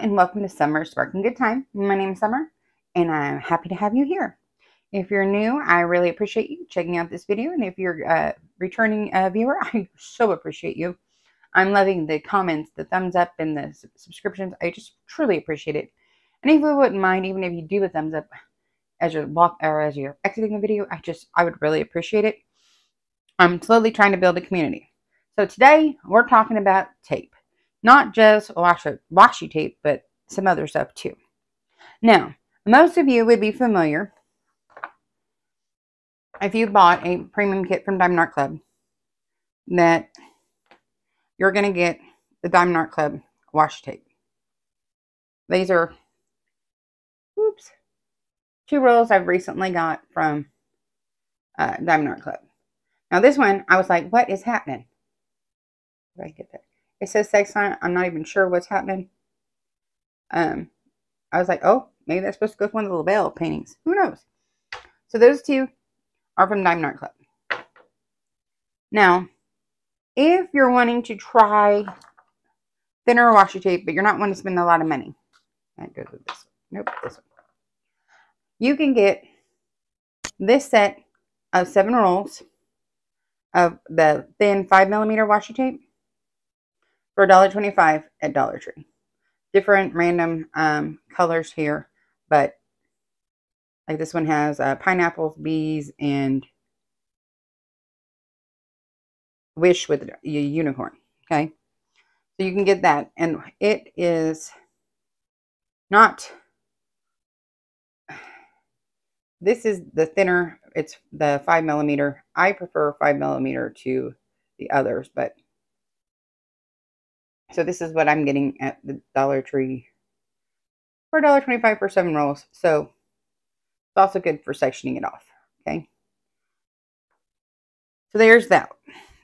and welcome to Summer Sparkling Good Time. My name is Summer and I'm happy to have you here. If you're new, I really appreciate you checking out this video. And if you're a returning uh, viewer, I so appreciate you. I'm loving the comments, the thumbs up, and the subscriptions. I just truly appreciate it. And if you wouldn't mind, even if you do a thumbs up as you're walk or as you're exiting the video, I just I would really appreciate it. I'm slowly trying to build a community. So today we're talking about tape. Not just washi, washi tape, but some other stuff too. Now, most of you would be familiar if you bought a premium kit from Diamond Art Club that you're going to get the Diamond Art Club washi tape. These are, oops, two rolls I've recently got from uh, Diamond Art Club. Now this one, I was like, what is happening? Did I get that? It says sex sign. I'm not even sure what's happening. Um, I was like, oh, maybe that's supposed to go with one of the LaBelle paintings. Who knows? So those two are from Diamond Art Club. Now, if you're wanting to try thinner washi tape, but you're not wanting to spend a lot of money, that goes with this one. Nope, this one. You can get this set of seven rolls of the thin five millimeter washi tape for $1.25 at Dollar Tree. Different random um, colors here, but like this one has uh, pineapples, bees, and wish with a unicorn. Okay. So you can get that. And it is not, this is the thinner, it's the five millimeter. I prefer five millimeter to the others, but so this is what I'm getting at the Dollar Tree for $1.25 for seven rolls. So it's also good for sectioning it off. Okay. So there's that.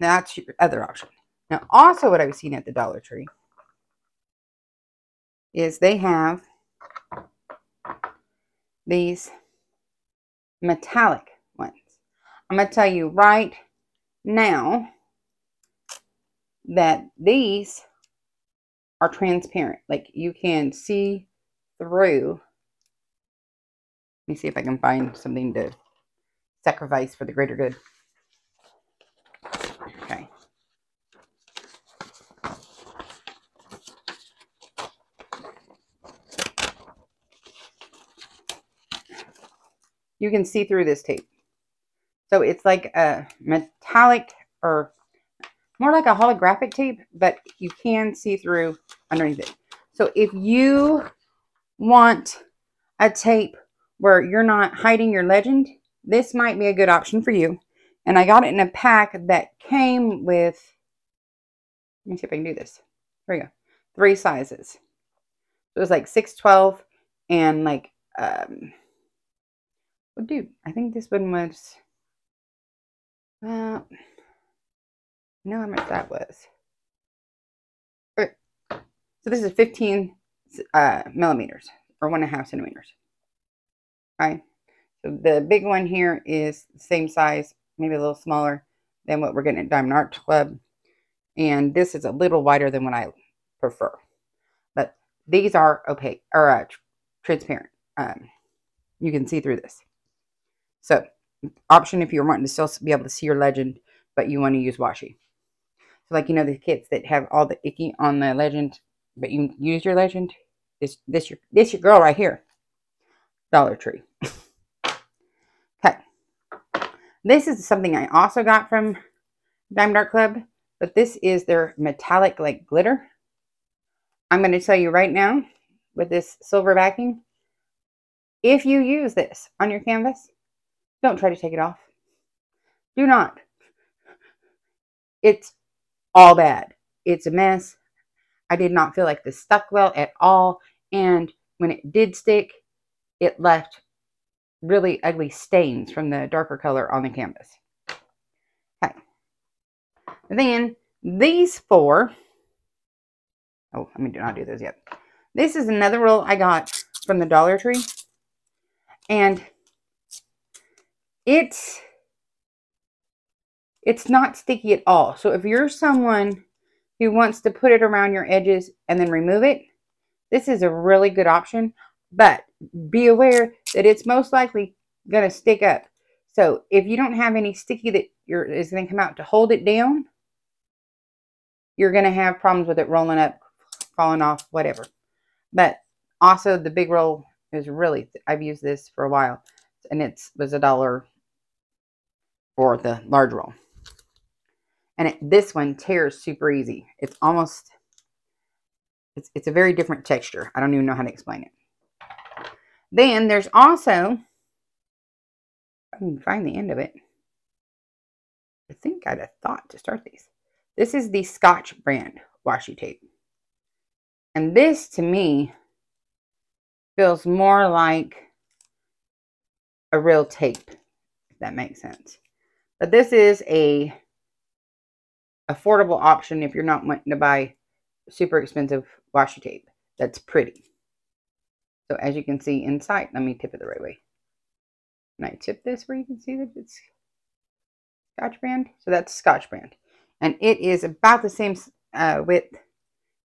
That's your other option. Now, also what I've seen at the Dollar Tree is they have these metallic ones. I'm going to tell you right now that these are transparent. Like you can see through. Let me see if I can find something to sacrifice for the greater good. Okay. You can see through this tape. So it's like a metallic or more like a holographic tape, but you can see through underneath it. So if you want a tape where you're not hiding your legend, this might be a good option for you. And I got it in a pack that came with, let me see if I can do this. There we go. Three sizes. It was like 612 and like, um, well, dude, I think this one was, well, know how much that was. So this is 15 uh, millimeters or one and a half centimeters. All right. So the big one here is the same size, maybe a little smaller than what we're getting at Diamond Art Club. And this is a little wider than what I prefer. But these are opaque or uh, transparent. Um, you can see through this. So option if you're wanting to still be able to see your legend, but you want to use washi. So like, you know, the kits that have all the icky on the legend, but you use your legend. This, this, your, this your girl right here. Dollar Tree. okay. This is something I also got from Diamond Art Club, but this is their metallic like glitter. I'm going to tell you right now with this silver backing, if you use this on your canvas, don't try to take it off. Do not. It's all bad. It's a mess. I did not feel like this stuck well at all. And when it did stick, it left really ugly stains from the darker color on the canvas. Okay. Then these four, oh, let me do not do those yet. This is another roll I got from the Dollar Tree. And it's it's not sticky at all. So if you're someone who wants to put it around your edges and then remove it, This is a really good option, but be aware that it's most likely going to stick up. So if you don't have any sticky that is going to come out to hold it down, you're going to have problems with it rolling up, falling off, whatever. But also the big roll is really, I've used this for a while and it was a dollar for the large roll. And it, this one tears super easy. It's almost, it's, it's a very different texture. I don't even know how to explain it. Then there's also, I can find the end of it. I think I'd have thought to start these. This is the Scotch brand washi tape. And this to me feels more like a real tape, if that makes sense. But this is a affordable option if you're not wanting to buy super expensive washi tape that's pretty. So as you can see inside, let me tip it the right way. Can I tip this where you can see that it's Scotch brand? So that's Scotch brand. And it is about the same uh, width,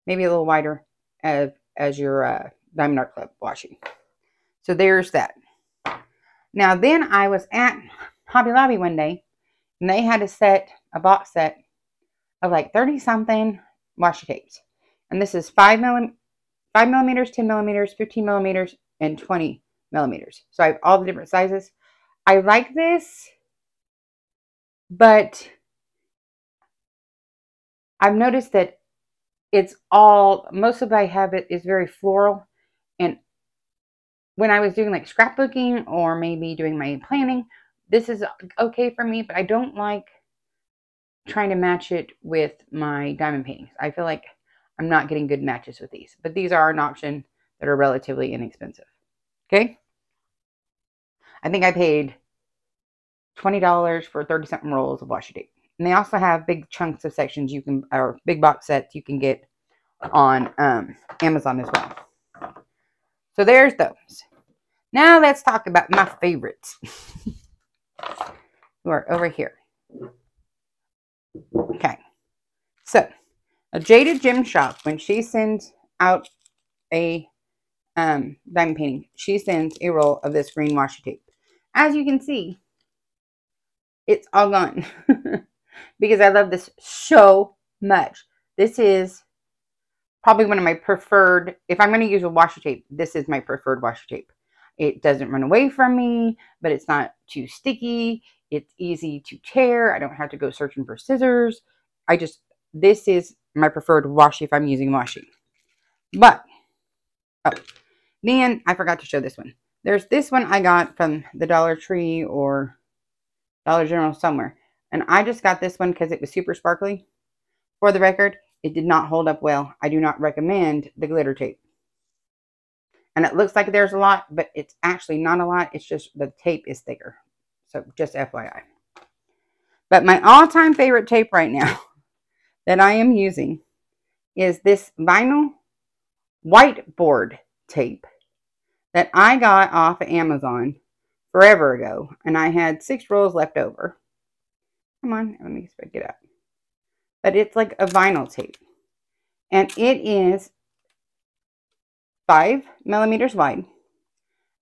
maybe a little wider as, as your uh, Diamond Art Club washi. So there's that. Now then I was at Hobby Lobby one day and they had a set, a box set of like 30 something washi tapes. And this is 5 millim 5 millimeters, 10 millimeters, 15 millimeters, and 20 millimeters. So I have all the different sizes. I like this, but I've noticed that it's all, most of I have it is very floral. And when I was doing like scrapbooking or maybe doing my planning, this is okay for me, but I don't like trying to match it with my diamond paintings. I feel like I'm not getting good matches with these, but these are an option that are relatively inexpensive. Okay. I think I paid $20 for 30 something rolls of washi tape. And they also have big chunks of sections you can, or big box sets you can get on um, Amazon as well. So there's those. Now let's talk about my favorites. who are over here. Okay. So, a Jaded Gem Shop, when she sends out a um, diamond painting, she sends a roll of this green washi tape. As you can see, it's all gone. because I love this so much. This is probably one of my preferred, if I'm going to use a washi tape, this is my preferred washi tape. It doesn't run away from me, but it's not too sticky. It's easy to tear. I don't have to go searching for scissors. I just, this is my preferred washi if I'm using washi. But, oh, then I forgot to show this one. There's this one I got from the Dollar Tree or Dollar General somewhere. And I just got this one because it was super sparkly. For the record, it did not hold up well. I do not recommend the glitter tape. And it looks like there's a lot, but it's actually not a lot. It's just the tape is thicker. So just FYI. But my all-time favorite tape right now that I am using is this vinyl whiteboard tape that I got off of Amazon forever ago. And I had six rolls left over. Come on, let me pick it up. But it's like a vinyl tape. And it is five millimeters wide.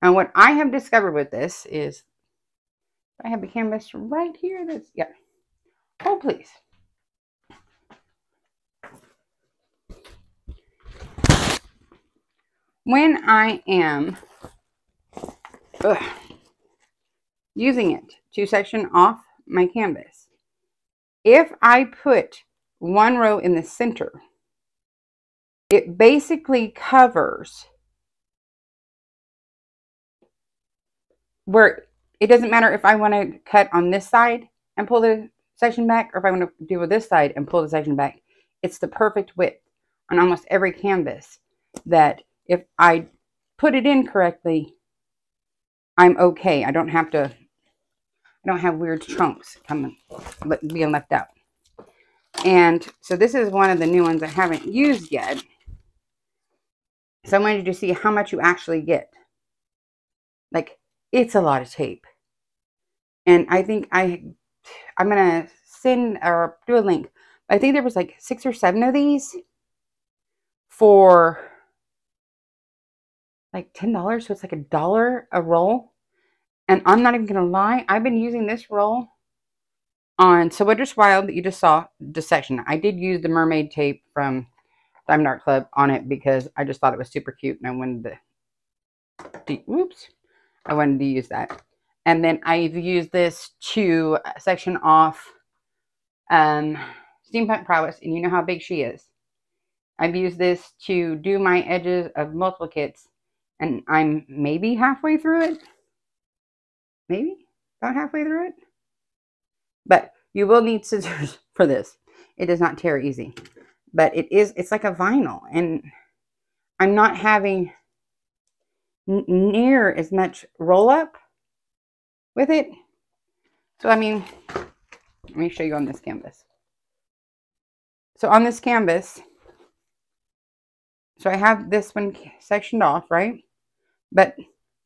And what I have discovered with this is I have a canvas right here. That's, yeah. Oh, please. When I am ugh, using it to section off my canvas, if I put one row in the center, it basically covers where it doesn't matter if I want to cut on this side and pull the section back or if I want to do with this side and pull the section back. It's the perfect width on almost every canvas that if I put it in correctly, I'm okay. I don't have to, I don't have weird chunks coming, being left out. And so this is one of the new ones I haven't used yet. So I wanted to see how much you actually get. Like, it's a lot of tape. And I think I, I'm going to send or do a link. I think there was like six or seven of these for like $10. So it's like a dollar a roll. And I'm not even going to lie. I've been using this roll on So Wondrous Wild that you just saw, Dissection. I did use the mermaid tape from Diamond Art Club on it because I just thought it was super cute and I wanted to oops, I wanted to use that. And then I've used this to section off um, Steampunk Prowess, and you know how big she is. I've used this to do my edges of multiple kits, and I'm maybe halfway through it. Maybe? About halfway through it? But you will need scissors for this. It does not tear easy. But it is, it's like a vinyl, and I'm not having near as much roll up with it. So, I mean, let me show you on this canvas. So on this canvas, so I have this one sectioned off, right? But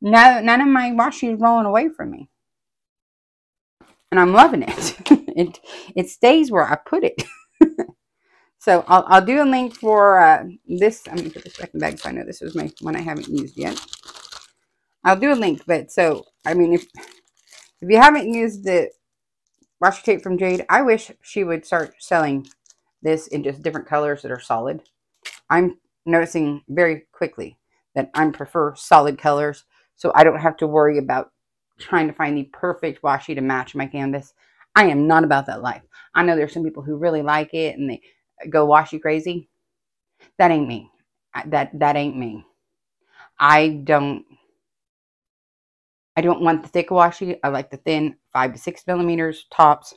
no, none of my washi is rolling away from me. And I'm loving it. it, it stays where I put it. so I'll, I'll do a link for uh, this. I'm going to put this back in the bag so I know this is my one I haven't used yet. I'll do a link, but so, I mean, if, if you haven't used the washi tape from Jade, I wish she would start selling this in just different colors that are solid. I'm noticing very quickly that I prefer solid colors, so I don't have to worry about trying to find the perfect washi to match my canvas. I am not about that life. I know there's some people who really like it and they go washi crazy. That ain't me. That that ain't me. I don't I don't want the thick washi. I like the thin five to six millimeters tops.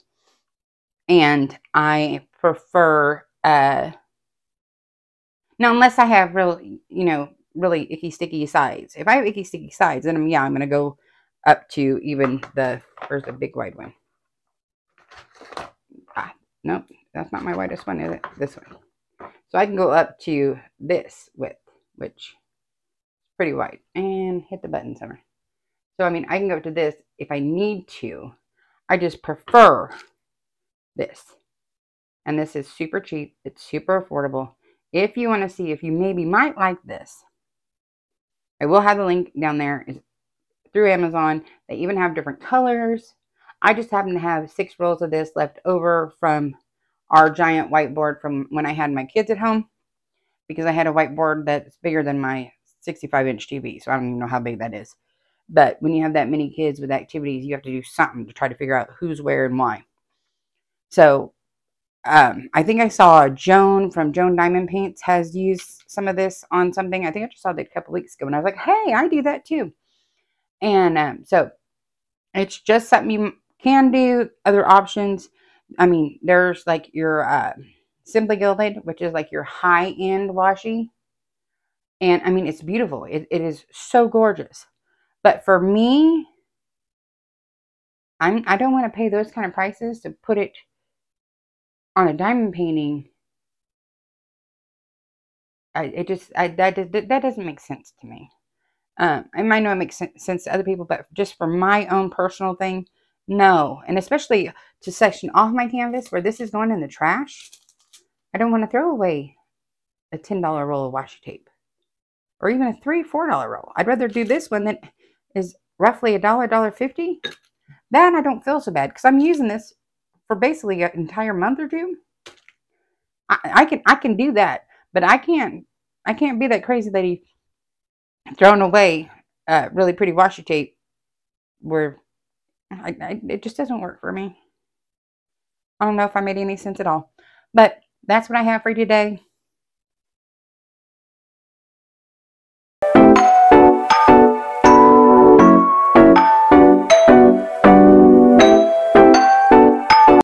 And I prefer, uh, now unless I have real, you know, really icky sticky sides. If I have icky sticky sides, then I'm, yeah, I'm to go up to even the, where's the big wide one? Ah, nope, that's not my widest one, is it? This one. So I can go up to this width, which is pretty wide. And hit the button somewhere. So, I mean, I can go to this if I need to. I just prefer this. And this is super cheap. It's super affordable. If you want to see if you maybe might like this, I will have the link down there it's through Amazon. They even have different colors. I just happen to have six rolls of this left over from our giant whiteboard from when I had my kids at home because I had a whiteboard that's bigger than my 65 inch TV. So I don't even know how big that is. But when you have that many kids with activities, you have to do something to try to figure out who's where and why. So um, I think I saw Joan from Joan Diamond Paints has used some of this on something. I think I just saw that a couple weeks ago, and I was like, hey, I do that too. And um, so it's just something you can do. Other options, I mean, there's like your uh, Simply Gilded, which is like your high end washi. And I mean, it's beautiful. It, it is so gorgeous. But for me, I'm, I don't want to pay those kind of prices to put it on a diamond painting. I, it just, I, that, that doesn't make sense to me. Um, it might not make sense to other people, but just for my own personal thing, no. And especially to section off my canvas where this is going in the trash, I don't want to throw away a $10 roll of washi tape or even a three, $4 roll. I'd rather do this one that is roughly a dollar, dollar fifty, then I don't feel so bad because I'm using this for basically an entire month or two. I, I can I can do that, but I can't I can't be that crazy that lady throwing away uh, really pretty washi tape where I, I, it just doesn't work for me. I don't know if I made any sense at all, but that's what I have for you today.